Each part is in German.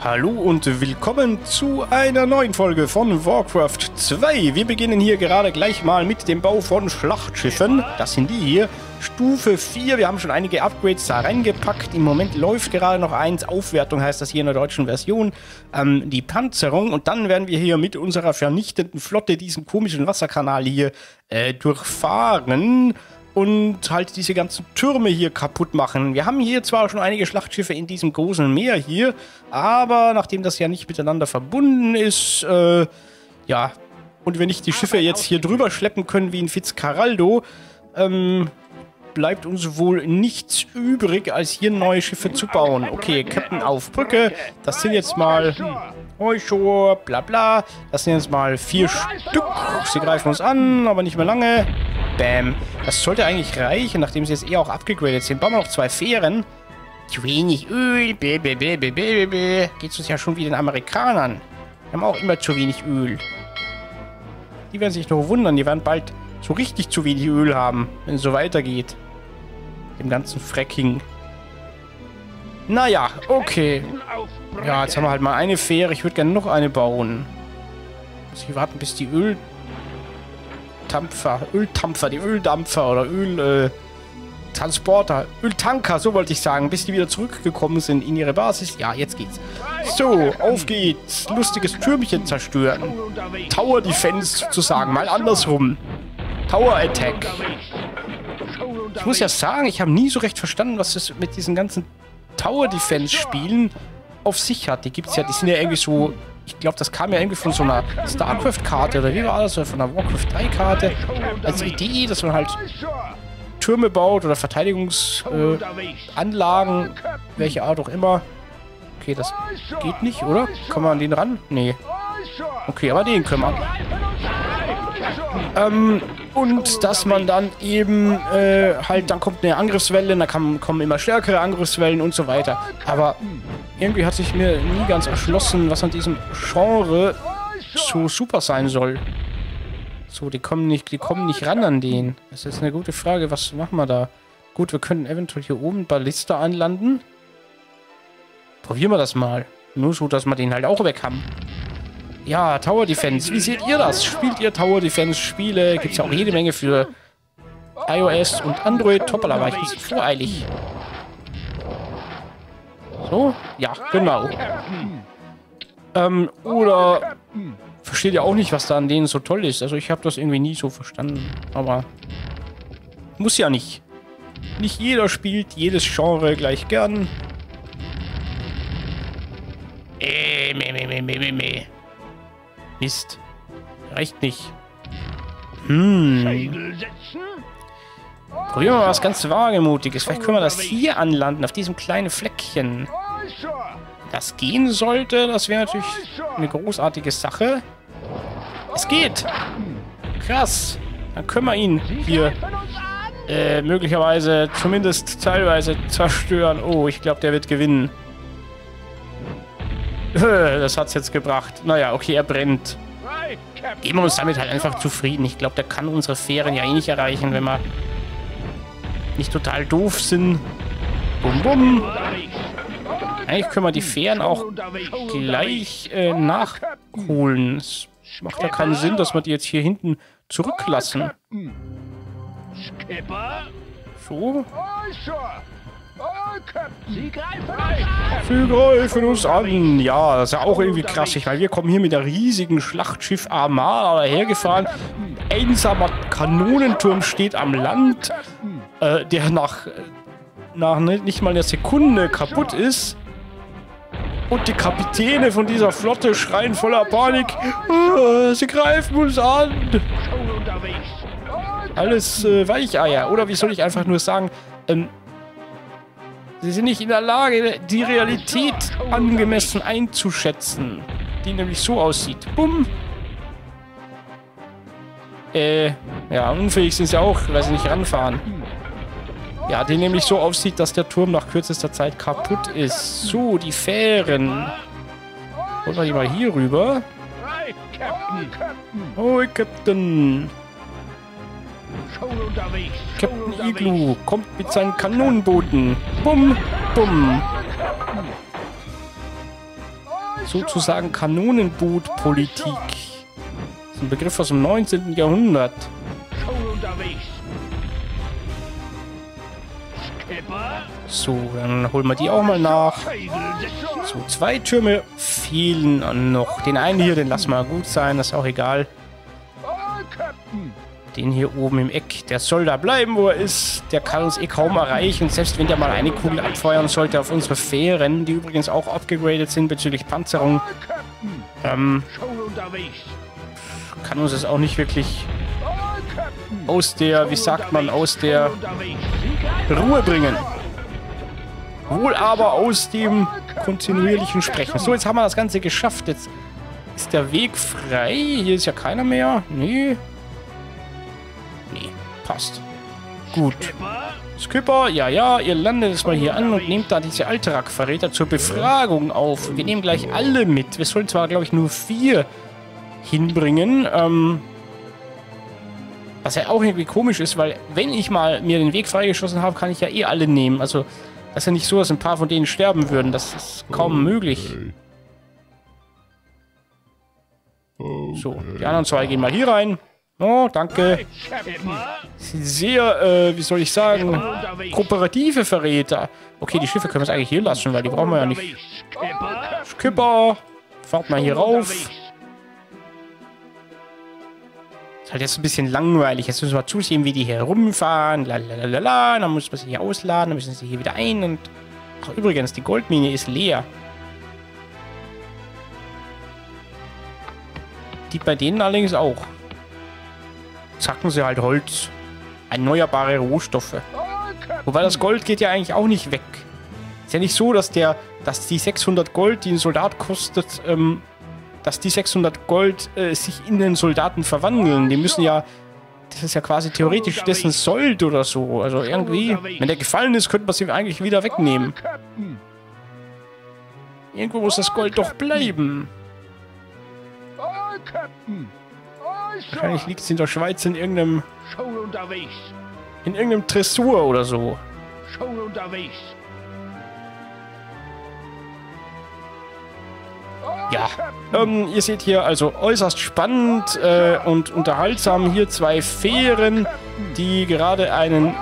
Hallo und willkommen zu einer neuen Folge von Warcraft 2. Wir beginnen hier gerade gleich mal mit dem Bau von Schlachtschiffen. Das sind die hier. Stufe 4. Wir haben schon einige Upgrades da reingepackt. Im Moment läuft gerade noch eins. Aufwertung heißt das hier in der deutschen Version. Ähm, die Panzerung. Und dann werden wir hier mit unserer vernichtenden Flotte diesen komischen Wasserkanal hier äh, durchfahren und halt diese ganzen Türme hier kaputt machen. Wir haben hier zwar schon einige Schlachtschiffe in diesem großen Meer hier, aber nachdem das ja nicht miteinander verbunden ist, äh, ja, und wir nicht die Schiffe jetzt hier drüber schleppen können wie in Fitzcarraldo, ähm, bleibt uns wohl nichts übrig, als hier neue Schiffe zu bauen. Okay, Captain auf Brücke, das sind jetzt mal... Heuschor, bla bla. Das sind jetzt mal vier Stück. Sie greifen uns an, aber nicht mehr lange. Bam. Das sollte eigentlich reichen, nachdem sie jetzt eher auch abgegradet sind. Bauen wir noch zwei Fähren. Zu wenig Öl. Blablabla. Geht's uns ja schon wie den Amerikanern. Wir haben auch immer zu wenig Öl. Die werden sich noch wundern. Die werden bald so richtig zu wenig Öl haben, wenn es so weitergeht. Dem ganzen Fracking. Naja, okay. Ja, jetzt haben wir halt mal eine Fähre. Ich würde gerne noch eine bauen. Muss ich warten, bis die Öl Öldampfer, Öldampfer, die Öldampfer oder Öltransporter, äh, Öltanker, so wollte ich sagen, bis die wieder zurückgekommen sind in ihre Basis. Ja, jetzt geht's. So, auf geht's. Lustiges Türmchen zerstören. Tower Defense sozusagen, mal andersrum. Tower Attack. Ich muss ja sagen, ich habe nie so recht verstanden, was das mit diesen ganzen Tower Defense Spielen auf sich hat. Die gibt's ja, die sind ja irgendwie so ich glaube, das kam ja irgendwie von so einer StarCraft-Karte oder wie war das? Oder von einer Warcraft 3-Karte. Als Idee, dass man halt Türme baut oder Verteidigungsanlagen, äh, welche Art auch immer. Okay, das geht nicht, oder? Kann man an den ran? Nee. Okay, aber den können wir. Ähm, und dass man dann eben äh, halt, dann kommt eine Angriffswelle, dann kann, kommen immer stärkere Angriffswellen und so weiter. Aber irgendwie hat sich mir nie ganz erschlossen, was an diesem Genre so super sein soll. So, die kommen nicht, die kommen nicht ran an den. Das ist eine gute Frage. Was machen wir da? Gut, wir können eventuell hier oben Ballista anlanden. Probieren wir das mal. Nur so, dass wir den halt auch weg haben. Ja, Tower Defense. Wie seht ihr das? Spielt ihr Tower Defense Spiele? Gibt es ja auch jede Menge für iOS und Android. Hoppala, war ich ein bisschen voreilig. So? Ja, genau. Ähm, oder versteht ihr auch nicht, was da an denen so toll ist. Also ich habe das irgendwie nie so verstanden. Aber muss ja nicht. Nicht jeder spielt jedes Genre gleich gern. Äh, meh, meh, meh, meh, meh. Mist. Reicht nicht. Hm. Probieren wir mal was ganz Wagemutiges. Vielleicht können wir das hier anlanden, auf diesem kleinen Fleckchen. Das gehen sollte, das wäre natürlich eine großartige Sache. Es geht. Krass. Dann können wir ihn hier äh, möglicherweise zumindest teilweise zerstören. Oh, ich glaube, der wird gewinnen. Das hat's jetzt gebracht. Naja, okay, er brennt. Geben wir uns damit halt einfach zufrieden. Ich glaube, der kann unsere Fähren ja eh nicht erreichen, wenn wir nicht total doof sind. Bum, bum. Eigentlich können wir die Fähren auch gleich äh, nachholen. Es macht ja keinen Sinn, dass wir die jetzt hier hinten zurücklassen. So. Sie greifen uns an. Ja, das ist ja auch irgendwie krass. Ich meine, wir kommen hier mit der riesigen Schlachtschiff Armada dahergefahren. Einsamer Kanonenturm steht am Land, äh, der nach, nach nicht mal einer Sekunde kaputt ist. Und die Kapitäne von dieser Flotte schreien voller Panik. Oh, sie greifen uns an. Alles äh, Weicheier. Oder wie soll ich einfach nur sagen, ähm, Sie sind nicht in der Lage, die Realität angemessen einzuschätzen. Die nämlich so aussieht. Bumm. Äh, ja, unfähig sind sie auch, weil sie nicht ranfahren. Ja, die nämlich so aussieht, dass der Turm nach kürzester Zeit kaputt ist. So, die Fähren. Holen wir die mal hier rüber. Oh, Captain. Captain Igloo kommt mit seinen Kanonenbooten. Bumm, bumm. sozusagen Kanonenbootpolitik. Das ist ein Begriff aus dem 19. Jahrhundert. So, dann holen wir die auch mal nach. So, zwei Türme fehlen noch. Den einen hier, den lassen wir gut sein, das ist auch egal. Den hier oben im Eck, der soll da bleiben, wo er ist. Der kann uns eh kaum erreichen. Selbst wenn der mal eine Kugel abfeuern sollte auf unsere Fähren, die übrigens auch upgegradet sind bezüglich Panzerung, ähm, kann uns das auch nicht wirklich aus der, wie sagt man, aus der Ruhe bringen. Wohl aber aus dem kontinuierlichen Sprechen. So, jetzt haben wir das Ganze geschafft. Jetzt ist der Weg frei. Hier ist ja keiner mehr. Nee. Nee, passt. Gut. Skipper, ja, ja, ihr landet es mal hier an und nehmt da diese Alterak-Verräter zur Befragung auf. Wir nehmen gleich alle mit. Wir sollen zwar, glaube ich, nur vier hinbringen. Ähm, was ja auch irgendwie komisch ist, weil wenn ich mal mir den Weg freigeschossen habe, kann ich ja eh alle nehmen. Also, das ist ja nicht so, dass ein paar von denen sterben würden. Das ist kaum möglich. So, die anderen zwei gehen mal hier rein. Oh, danke. Sehr, äh, wie soll ich sagen, kooperative Verräter. Okay, die Schiffe können wir eigentlich hier lassen, weil die brauchen wir ja nicht. Skipper, fahrt mal hier rauf. Ist halt jetzt ein bisschen langweilig. Jetzt müssen wir zusehen, wie die hier rumfahren. Lalalala. Dann muss man sie hier ausladen. Dann müssen sie hier wieder ein. Und Ach, übrigens, die Goldmine ist leer. Die bei denen allerdings auch. Zacken sie halt Holz. Erneuerbare Rohstoffe. Wobei das Gold geht ja eigentlich auch nicht weg. Ist ja nicht so, dass der, dass die 600 Gold, die ein Soldat kostet, ähm, dass die 600 Gold äh, sich in den Soldaten verwandeln. Die müssen ja, das ist ja quasi theoretisch dessen Sold oder so. Also irgendwie, wenn der gefallen ist, könnte man es ihm eigentlich wieder wegnehmen. Irgendwo muss das Gold doch bleiben. Wahrscheinlich liegt es in der Schweiz in irgendeinem... In irgendeinem Tresor oder so. Ja, ähm, ihr seht hier also äußerst spannend äh, und unterhaltsam hier zwei Fähren, die gerade einen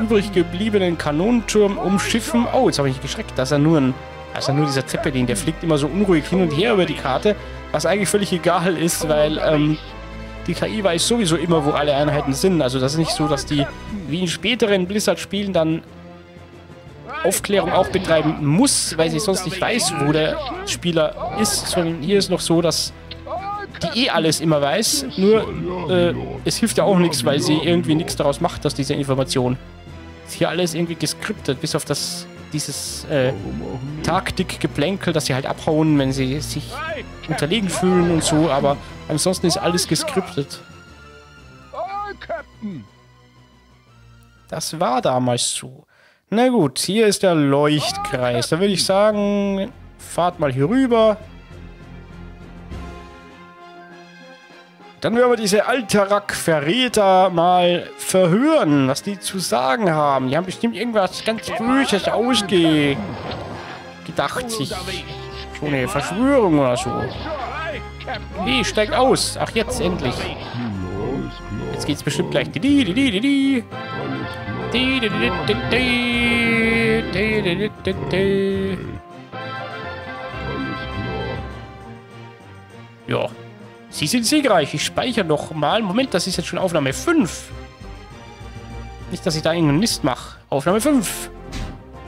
übrig gebliebenen Kanonenturm umschiffen. Oh, jetzt habe ich geschreckt. Das ist ja nur ein, ja nur dieser Zeppelin, der fliegt immer so unruhig hin und her über die Karte, was eigentlich völlig egal ist, weil ähm, die KI weiß sowieso immer, wo alle Einheiten sind. Also das ist nicht so, dass die wie in späteren Blizzard-Spielen dann Aufklärung auch betreiben muss, weil sie sonst nicht weiß, wo der Spieler ist, sondern hier ist noch so, dass die eh alles immer weiß, nur äh, es hilft ja auch nichts, weil sie irgendwie nichts daraus macht, dass diese Information. Ist hier alles irgendwie geskriptet, bis auf das dieses äh, Taktikgeplänkel, dass sie halt abhauen, wenn sie sich unterlegen fühlen und so, aber ansonsten ist alles geskriptet. Das war damals so. Na gut, hier ist der Leuchtkreis. Da würde ich sagen, fahrt mal hier rüber. Dann werden wir diese Alterak-Verräter mal verhören, was die zu sagen haben. Die haben bestimmt irgendwas ganz Böses ausgedacht, sich. So eine Verschwörung oder so. Nee, steigt aus. Ach, jetzt endlich. Jetzt geht's bestimmt gleich. Die, die, die, die. Ja. Sie sind siegreich. Ich speichere noch mal. Moment, das ist jetzt schon Aufnahme 5. Nicht, dass ich da irgendeinen Mist mache. Aufnahme 5.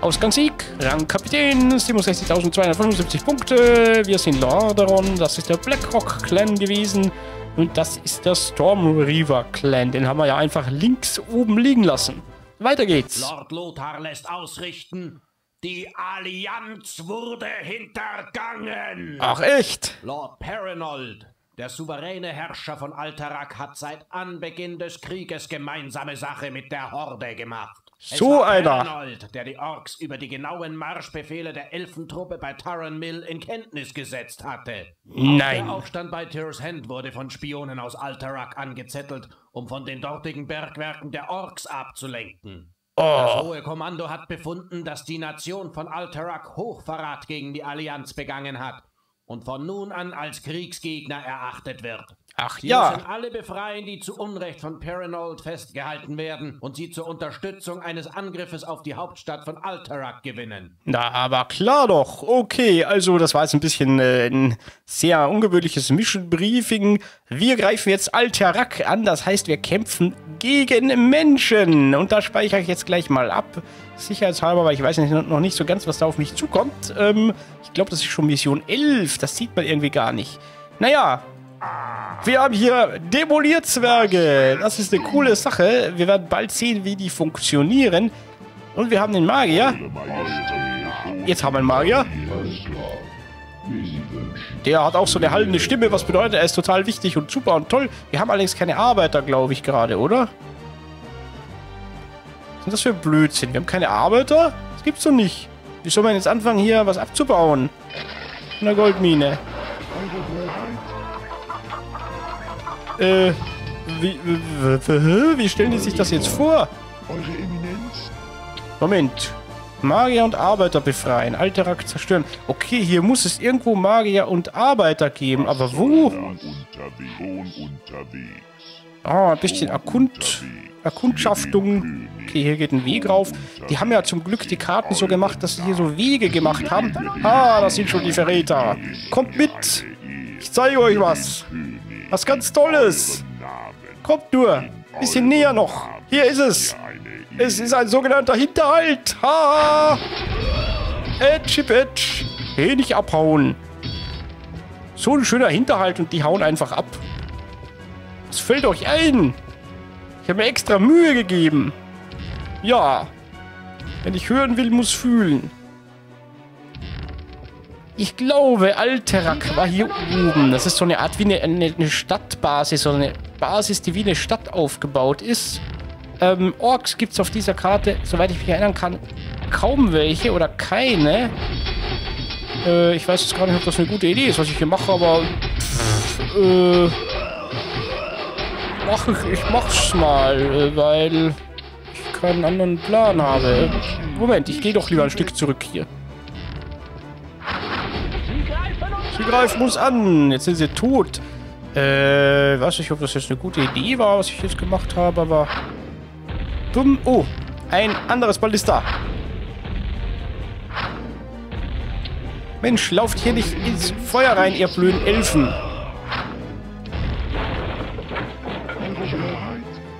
Ausgangssieg. Rang Kapitän. 67.275 Punkte. Wir sind Lordaeron. Das ist der Blackrock Clan gewesen. Und das ist der Storm Reaver Clan. Den haben wir ja einfach links oben liegen lassen. Weiter geht's. Lord Lothar lässt ausrichten, die Allianz wurde hintergangen. Ach echt? Lord Perinold, der souveräne Herrscher von Alterak, hat seit Anbeginn des Krieges gemeinsame Sache mit der Horde gemacht. So einer. Perinold, der die Orks über die genauen Marschbefehle der Elfentruppe bei Taran Mill in Kenntnis gesetzt hatte. Nein. Der Aufstand bei Tyrs Hand wurde von Spionen aus Alterak angezettelt, um von den dortigen Bergwerken der Orks abzulenken. Das Oh. hohe Kommando hat befunden, dass die Nation von Alterak Hochverrat gegen die Allianz begangen hat und von nun an als Kriegsgegner erachtet wird. Ach Wir ja. müssen alle befreien, die zu Unrecht von Paranold festgehalten werden und sie zur Unterstützung eines Angriffes auf die Hauptstadt von Alterac gewinnen. Na, aber klar doch. Okay, also das war jetzt ein bisschen äh, ein sehr ungewöhnliches Mission Briefing. Wir greifen jetzt Alterac an, das heißt, wir kämpfen gegen Menschen. Und da speichere ich jetzt gleich mal ab. Sicherheitshalber, weil ich weiß nicht, noch nicht so ganz, was da auf mich zukommt. Ähm, ich glaube, das ist schon Mission 11. Das sieht man irgendwie gar nicht. Naja, wir haben hier Demolierzwerge. Das ist eine coole Sache. Wir werden bald sehen, wie die funktionieren. Und wir haben den Magier. Jetzt haben wir einen Magier. Der hat auch so eine hallende Stimme, was bedeutet, er ist total wichtig und super und toll. Wir haben allerdings keine Arbeiter, glaube ich, gerade, oder? Was sind das für Blödsinn? Wir haben keine Arbeiter? Das gibt's doch nicht. Wie soll man jetzt anfangen, hier was abzubauen? Von der Goldmine. Äh, wie, wie, stellen die sich das jetzt vor? Eure Eminenz, Moment. Magier und Arbeiter befreien. Alterak zerstören. Okay, hier muss es irgendwo Magier und Arbeiter geben. Aber wo? Ah, ein bisschen Erkund Erkundschaftung. Okay, hier geht ein Weg rauf. Die haben ja zum Glück die Karten so gemacht, dass sie hier so Wege gemacht haben. Ah, das sind schon die Verräter. Kommt mit. Ich zeige euch was. Was ganz Tolles. Kommt nur. Bisschen näher noch. Hier ist es. Es ist ein sogenannter Hinterhalt. Ha! Edge, Edge. Hey, nicht abhauen. So ein schöner Hinterhalt und die hauen einfach ab. Was fällt euch ein? Ich habe mir extra Mühe gegeben. Ja. Wenn ich hören will, muss fühlen. Ich glaube, Alterak war hier oben. Das ist so eine Art wie eine, eine, Stadtbasis, so eine Basis, die wie eine Stadt aufgebaut ist. Ähm, Orks gibt es auf dieser Karte, soweit ich mich erinnern kann, kaum welche oder keine. Äh, ich weiß jetzt gar nicht, ob das eine gute Idee ist, was ich hier mache, aber... Pff, äh, mach ich, ich mach's mal, weil ich keinen anderen Plan habe. Moment, ich gehe doch lieber ein Stück zurück hier. Sie greifen uns an. Jetzt sind sie tot. Äh, weiß nicht, ob das jetzt eine gute Idee war, was ich jetzt gemacht habe, aber... Dumm. Oh, ein anderes Ballista. Mensch, lauft hier nicht ins Feuer rein, ihr blöden Elfen.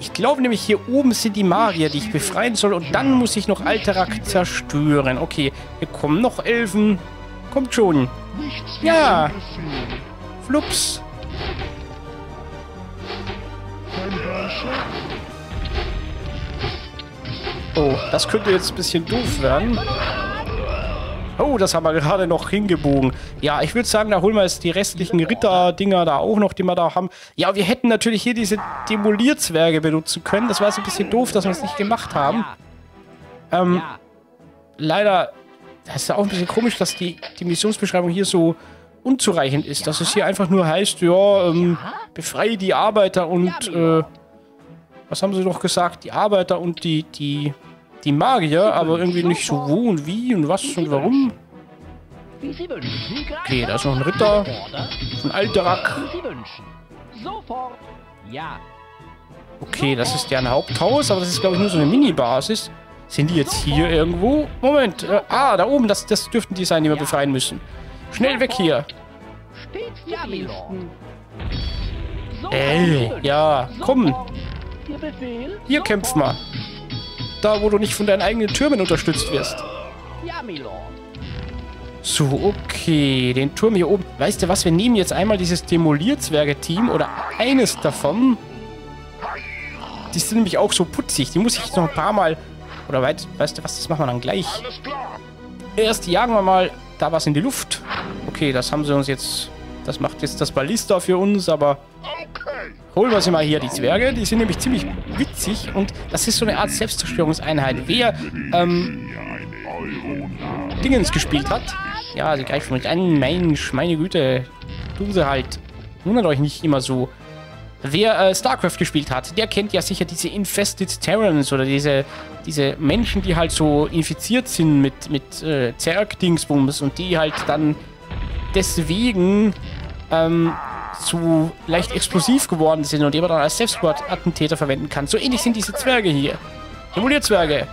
Ich glaube nämlich, hier oben sind die Magier, die ich befreien soll. Und dann muss ich noch Alterak zerstören. Okay, hier kommen noch Elfen. Kommt schon. Ja. Flups. Oh, das könnte jetzt ein bisschen doof werden. Oh, das haben wir gerade noch hingebogen. Ja, ich würde sagen, da holen wir jetzt die restlichen Ritter-Dinger da auch noch, die wir da haben. Ja, wir hätten natürlich hier diese Demolierzwerge benutzen können. Das war jetzt ein bisschen doof, dass wir es nicht gemacht haben. Ähm, leider, das ist ja auch ein bisschen komisch, dass die, die Missionsbeschreibung hier so unzureichend ist. Dass es hier einfach nur heißt, ja, ähm, befreie die Arbeiter und, äh, was haben sie noch gesagt? Die Arbeiter und die, die, die Magier, aber irgendwie nicht so wo und wie und was und warum. Okay, da ist noch ein Ritter wünschen. Sofort. ja. Okay, das ist deren Haupthaus, aber das ist, glaube ich, nur so eine Mini-Basis. Sind die jetzt hier irgendwo? Moment, äh, ah, da oben, das, das dürften die sein, die wir befreien müssen. Schnell weg hier. Ey, ja, komm, hier kämpfen wir. Da, wo du nicht von deinen eigenen Türmen unterstützt wirst. So, okay, den Turm hier oben. Weißt du was, wir nehmen jetzt einmal dieses Demolierzwerge-Team oder eines davon. Die sind nämlich auch so putzig. Die muss ich noch ein paar Mal... Oder weit, weißt du was, das machen wir dann gleich. Erst jagen wir mal da was in die Luft. Okay, das haben sie uns jetzt... Das macht jetzt das Ballista für uns, aber... Holen wir sie mal hier, die Zwerge. Die sind nämlich ziemlich witzig und das ist so eine Art Selbstzerstörungseinheit. Wer, ähm, Dingens gespielt hat. Ja, sie greifen mich an. Mensch, meine Güte. Tun sie halt. Wundert euch nicht immer so. Wer äh, StarCraft gespielt hat, der kennt ja sicher diese Infested Terrans oder diese, diese Menschen, die halt so infiziert sind mit, mit äh, Zerg-Dingsbums und die halt dann deswegen ähm, zu leicht explosiv geworden sind und die man dann als Selbstmordattentäter verwenden kann. So ähnlich sind diese Zwerge hier. Demolierzwerge.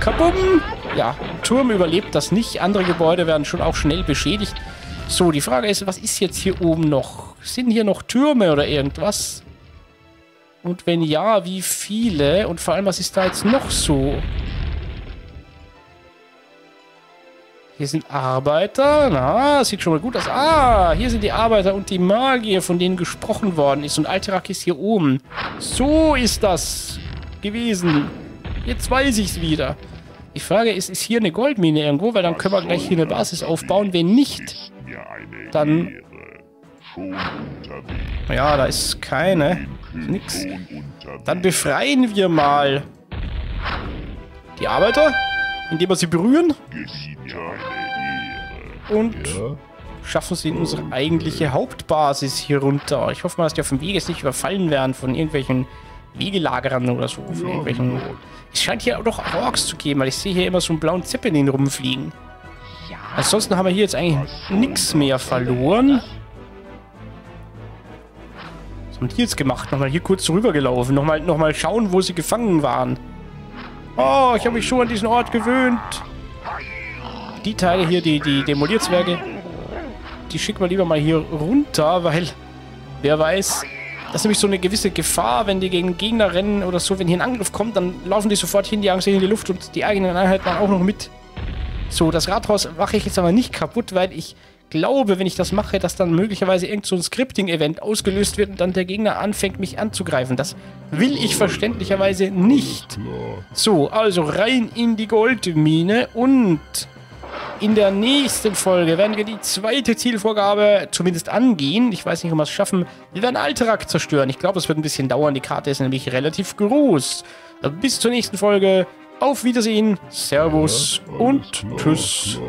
Kabum! Ja, Turm überlebt das nicht. Andere Gebäude werden schon auch schnell beschädigt. So, die Frage ist, was ist jetzt hier oben noch? Sind hier noch Türme oder irgendwas? Und wenn ja, wie viele? Und vor allem, was ist da jetzt noch so? Hier sind Arbeiter. Na, sieht schon mal gut aus. Ah, hier sind die Arbeiter und die Magier, von denen gesprochen worden ist. Und Alterak ist hier oben. So ist das gewesen. Jetzt weiß ich's wieder. Die Frage ist, ist hier eine Goldmine irgendwo? Weil dann können wir gleich hier eine Basis aufbauen. Wenn nicht, dann... Ja, da ist keine. Nix. Dann befreien wir mal die Arbeiter, indem wir sie berühren. Und schaffen sie in unsere eigentliche Hauptbasis hier runter. Ich hoffe mal, dass die auf dem Weg jetzt nicht überfallen werden von irgendwelchen Wegelagerern oder so. Von irgendwelchen... Es scheint hier auch noch Orks zu geben, weil ich sehe hier immer so einen blauen Zeppelin rumfliegen. Ansonsten haben wir hier jetzt eigentlich nichts mehr verloren. Haben die jetzt gemacht? Nochmal hier kurz rübergelaufen. Nochmal noch mal schauen, wo sie gefangen waren. Oh, ich habe mich schon an diesen Ort gewöhnt. Die Teile hier, die, die Demolierzwerge, die schicken wir lieber mal hier runter, weil wer weiß, das ist nämlich so eine gewisse Gefahr, wenn die gegen Gegner rennen oder so, wenn hier ein Angriff kommt, dann laufen die sofort hin, die Angst in die Luft und die eigenen Einheiten auch noch mit. So, das Rathaus mache ich jetzt aber nicht kaputt, weil ich glaube, wenn ich das mache, dass dann möglicherweise irgend so ein Scripting-Event ausgelöst wird und dann der Gegner anfängt, mich anzugreifen. Das will ich verständlicherweise nicht. So, also rein in die Goldmine und in der nächsten Folge werden wir die zweite Zielvorgabe zumindest angehen. Ich weiß nicht, ob wir es schaffen. Wir werden Alterak zerstören. Ich glaube, es wird ein bisschen dauern. Die Karte ist nämlich relativ groß. Bis zur nächsten Folge. Auf Wiedersehen. Servus und Tschüss.